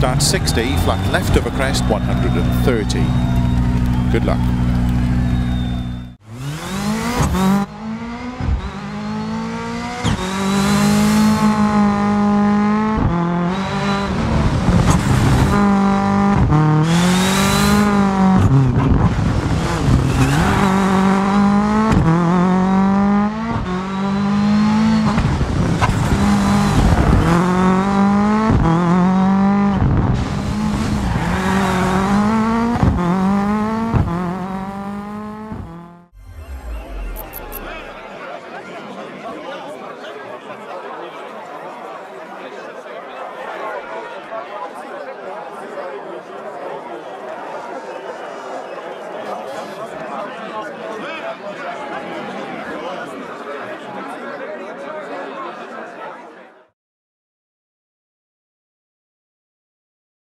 start 60, flat left of a crest 130. Good luck. Mm -hmm.